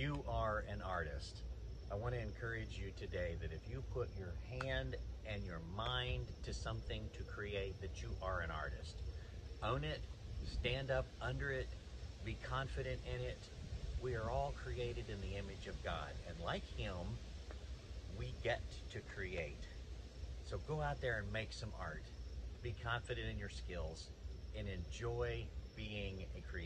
you are an artist. I want to encourage you today that if you put your hand and your mind to something to create, that you are an artist. Own it, stand up under it, be confident in it. We are all created in the image of God, and like Him, we get to create. So go out there and make some art. Be confident in your skills and enjoy being a creator.